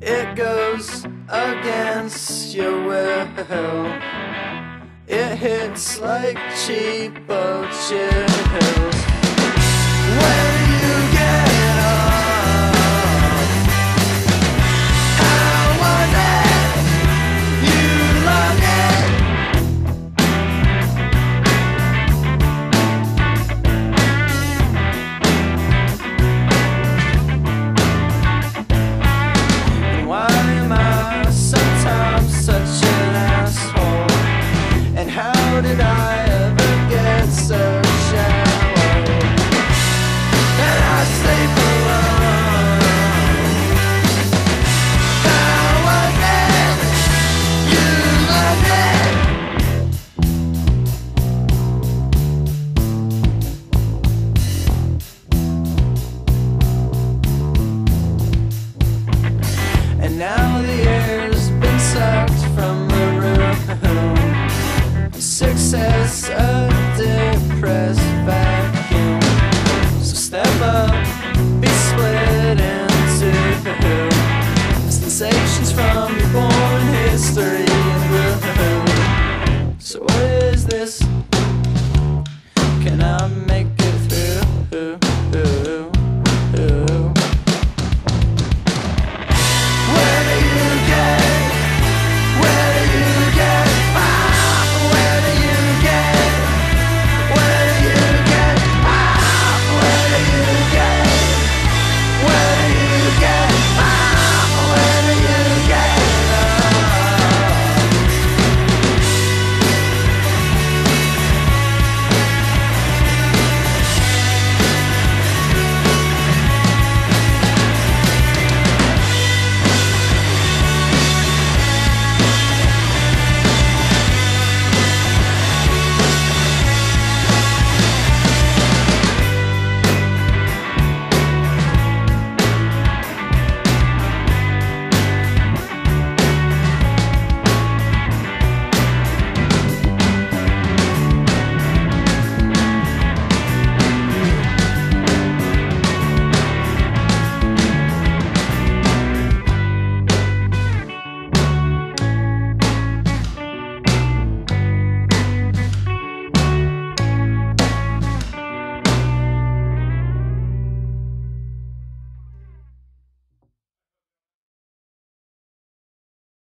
It goes against your will. It hits like cheap chills. When night.